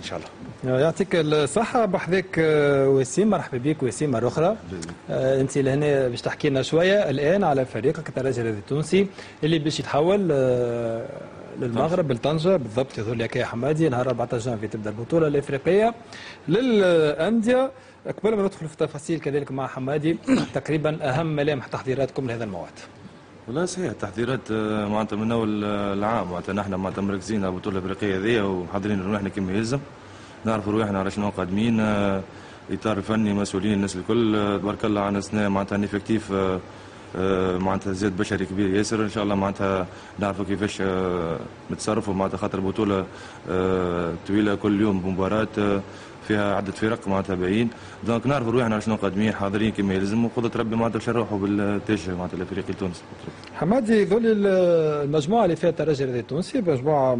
إن شاء الله. يعطيك الصحة بحذاك آه، وسيم مرحبا بك وسيم مرة أخرى آه، أنت لهنا باش تحكي لنا شوية الآن على فريقك الترجي التونسي اللي باش يتحول آه، للمغرب لطنجة. بالضبط يظهر لك يا حمادي نهار 14 جانفي تبدأ البطولة الإفريقية للأندية. قبل ما ندخل في التفاصيل كذلك مع حمادي تقريبا أهم ملامح تحضيراتكم لهذا الموعد. والله صحيح التحضيرات آه، معناتها من أول آه، العام. معناتها نحن معناتها مركزين على البطولة الأفريقية هذيا وحاضرين روحنا كما يلزم. نعرفوا روحنا على شنو قادمين آه، الاطار الفني مسؤولين الناس الكل. آه، تبارك الله عندنا معناتها un effectif آه، آه، معناتها زاد بشري كبير ياسر. إن شاء الله معناتها نعرفوا كيفاش آه، نتصرفوا. معناتها خاطر بطوله آه، طويلة كل يوم بمباراة آه، فيها عدة فرق معناتها باين donc نعرفوا روحنا شنو قادمين حاضرين كما يلزم وقدرة ربي معناتها باش نروحوا بالتاج معناتها الافريقي التونسي. حمادي ذول المجموعة اللي فيها الترجي التونسي مجموعة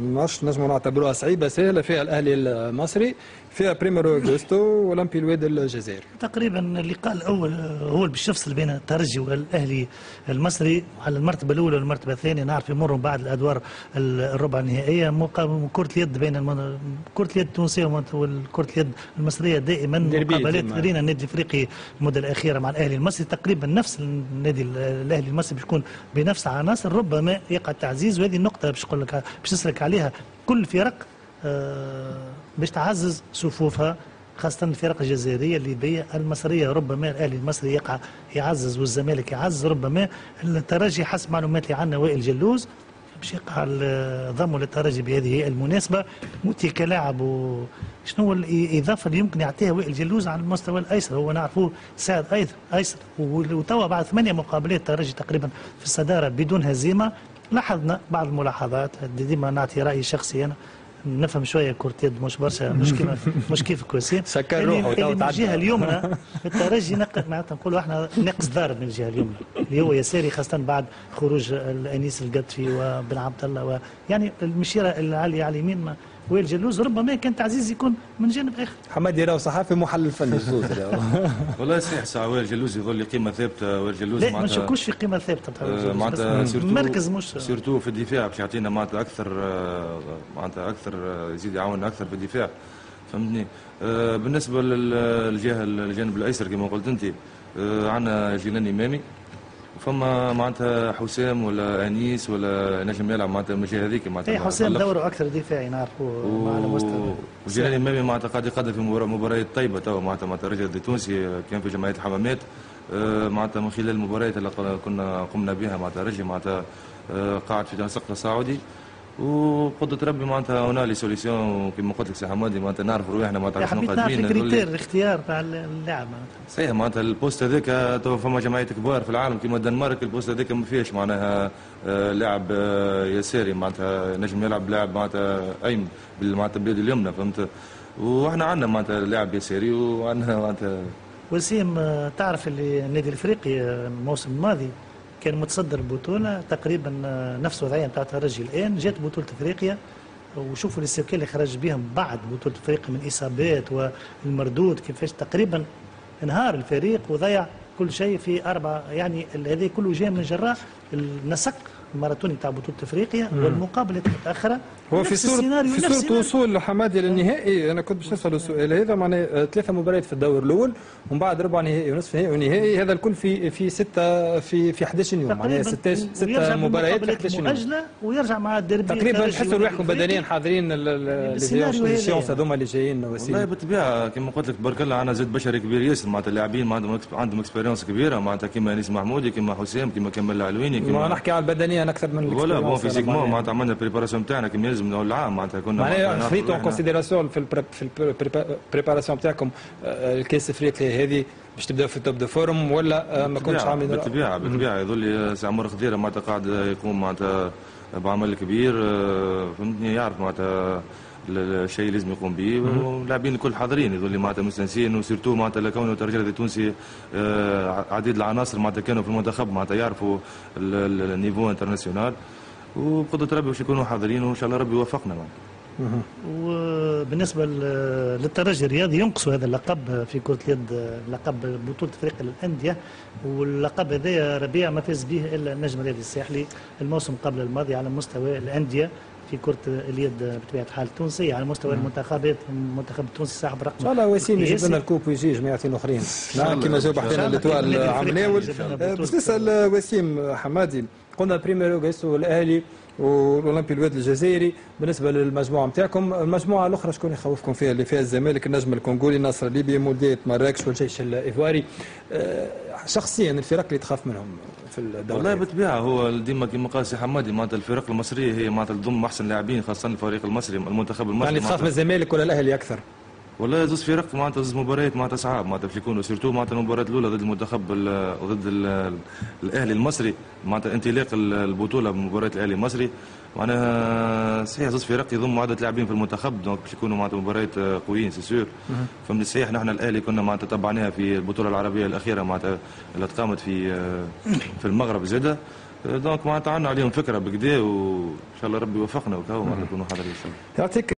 مش نجموا نعتبروها صعيبة سهلة فيها الأهلي المصري فيها بريميرو أوغوستو ولامبي الواد الجزائري. تقريبا اللقاء الأول هو يفصل بين الترجي والأهلي المصري على المرتبة الأولى والمرتبة الثانية. نعرف يمروا بعد الأدوار الربع النهائية. مقابل كرة اليد بين المن... كرة اليد التونسية وكره اليد المصرية دائما مقابلات. رينا النادي الافريقي المدة الأخيرة مع الأهلي المصري. تقريبا نفس النادي الأهلي المصري باش يكون بنفس العناصر ربما يقع تعزيز وهذه النقطة باش نقول لك باش عليها كل الفرق آه، باش تعزز صفوفها خاصة الفرق الجزائرية الليبية المصرية. ربما الأهلي المصري يقع يعزز والزمالك يعزز ربما الترجي حسب معلومات اللي عندنا وائل جلوز باش يقع ال- ضمه للترجي بهذه المناسبة. موتي كلاعب شنو هو الإضافة اللي يمكن يعطيها وائل جلوز على المستوى الأيسر؟ هو نعرفوه ساعد أيسر وتوا بعد ثمانية مقابلات الترجي تقريبا في الصدارة بدون هزيمة. لاحظنا بعض الملاحظات ديما نعطي رأيي شخصي أنا نفهم شوية كرة يد مش برشا مش كيما مش كيف وسيم سكر اللي, روحه اللي من تعدى. الجهة اليمنى الترجي نق- معناتها نقولوا إحنا ناقص ضارب من الجهة اليمنى اللي هو يساري خاصة بعد خروج الانيس القدفي وبن عبد الله و يعني المشيرة العالية على اليمين ما- وائل جلوز ربما كان تعزيز يكون من جانب آخر. حمادي راهو صحافي محلل فني. والله صحيح ساعة وائل جلوز يظل لي قيمة ثابتة وائل جلوز لا ما نشكوش في قيمة ثابتة وائل آه، معناتها مركز مش surtout في الدفاع باش يعطينا معناتها أكثر آه، معناتها أكثر آه، يزيد يعاوننا أكثر في الدفاع. فهمتني؟ بالنسبة لل- للجهة الجانب الأيسر كما قلت أنت عندنا جيلان إمامي. فما معناتها حسام ولا أنيس ولا نجم يلعب معناتها من الجهه هذيك معناتها اي ما حسام. دوره أكثر دفاعي نعرفه على مستوى. وجيلان امامي معناتها قاعد يقدم في مباراة- مباريات طيبة توا معناتها معناتها الرجل التونسي كان في جمعية الحمامات آه، معناتها من خلال المباريات اللي كنا قمنا بها معناتها الرجل معناتها آه، قاعد في نسق تصاعدي وقدرة ربي معناتها هنا les solutions كما قلت لك سي حمادي معناتها نعرف روحنا معناتها شنو لك- ال critère الاختيار تاع اللاعب معناتها. صحيح معناتها ال poste هذاك تو فما جمعيات كبار في العالم كما الدنمارك ال poste هذاك ما فيهش معناها آه، لاعب آه، يساري معناتها نجم يلعب لاعب معناتها أيمن معناتها باليد اليمنى فهمت؟ وإحنا عندنا معناتها لاعب يساري وعندنا معناتها وسيم آه، تعرف اللي النادي الإفريقي الموسم الماضي كان متصدر البطوله تقريبا آه، نفس الوضعيه نتاع الترجي الآن. جات بطولة إفريقيا وشوفوا الاستركال اللي خرج بهم بعد بطولة إفريقيا من إصابات والمردود كيفاش تقريبا انهار الفريق وضيع كل شيء في أربع يعني هذه كله جاء من جراء النسق. الماراثوني تاع بطولة إفريقيا والمقابلة المتاخره هو في السيناريو في السيناريو. وصول حمادي للنهائي. أنا كنت باش نسأل السؤال هذا معناها ثلاثة مباريات في الدور الأول ومن بعد ربع نهائي ونصف نهائي ونهائي. هذا الكل في في ستة في في 11 يوم. معناها ستة ويرجع ستة مباريات في بالمقابلات 11 يوم. مؤجلة ويرجع مع الديربي تقريبا تحسوا روحكم. بدنيا حاضرين السيونس يعني. هذوما اللي جايين والله وسيم بالطبيعه كما قلت لك تبارك الله عندنا زاد بشري كبير. ياسر معناتها اللاعبين ما عندهم عندهم expérience كبيرة. معناتها كيما أنيس محمودي كيما حسام كيما كمال العلويني ما كيما نحكي على البدنيا أكثر من ولا bon physiquement. معناتها عملنا préparation تاعنا كما يلزم من العام معناتها كنا معناها خذيتوا. considération في ال pré في ال préparation تاعكم آه، الكاس افريقيا هذه باش تبداو في ال top de forme ولا آه، ما كنتش عاملين بالطبيعه بالطبيعه يظل لي سي عمر خضيرة معناتها قاعد يقوم معناتها بعمل كبير آه، فهمتني؟ يعرف معناتها الشيء اللي لازم يقوم به. واللاعبين الكل حاضرين يظل معناتها مستانسين و surtout معناتها لكونه الترجي التونسي آه، عديد العناصر معناتها كانوا في المنتخب معناتها يعرفوا ال- ال- ال niveau international. وبقدرة ربي باش يكونوا حاضرين وإن شاء الله ربي يوفقنا معناتها. وبالنسبة ل- للترجي الرياضي ينقصوا هذا اللقب في كرة اليد لقب بطولة افريقيا للانديه واللقب هذا ربيع ما فاز به إلا النجم الرياضي الساحلي الموسم قبل الماضي على مستوى الأندية. في كرة اليد بطبيعة الحال التونسية على مستوى المنتخبات المنتخب التونسي صاحب رقم إن شاء الله وسيم يجيب قياسي. لنا ال coupe ويجي جماعتين اخرين نعم كما جاوب حتى. لتوال كيف عم النادي ناول الأفريقي يجيب لنا بطولة. باش نسال وسيم حمادي قلنا بريميرو أوغوستو الاهلي والاولمبي الواد الجزائري. بالنسبة للمجموعة نتاعكم المجموعة الأخرى شكون يخوفكم فيها؟ اللي فيها الزمالك النجم الكونغولي النصر الليبي مولوديه مراكش والجيش الايفواري آه، شخصيا الفرق اللي تخاف منهم في الدوري؟ والله بالطبيعة هو ديما كيما قال سي حمادي معناتها الفرق المصرية هي معناتها تضم أحسن لاعبين خاصة الفريق المصري المنتخب المصري. يعني تخاف من الزمالك ولا الأهلي أكثر؟ والله زوز فرق معناتها زوز مباريات معناتها صعاب معناتها باش يكونوا surtout معناتها المباراة الأولى ضد المنتخب ال- ضد ال- الأهلي المصري معناتها انطلاق ال- البطولة بمباراه الأهلي المصري. معناها صحيح زوز فرق يضموا عدد لاعبين في المنتخب donc باش يكونوا معناتها مباريات قويين c'est sûr فمن صحيح نحن الأهلي كنا معناتها تبعناها في البطولة العربية الأخيرة معناتها اللي تقامت في في المغرب زاده donc معناتها عندنا عليهم فكرة بكدا وإن شاء الله ربي يوفقنا وكهو معناتها نكونوا حاضرين إن شاء الله. يعطيك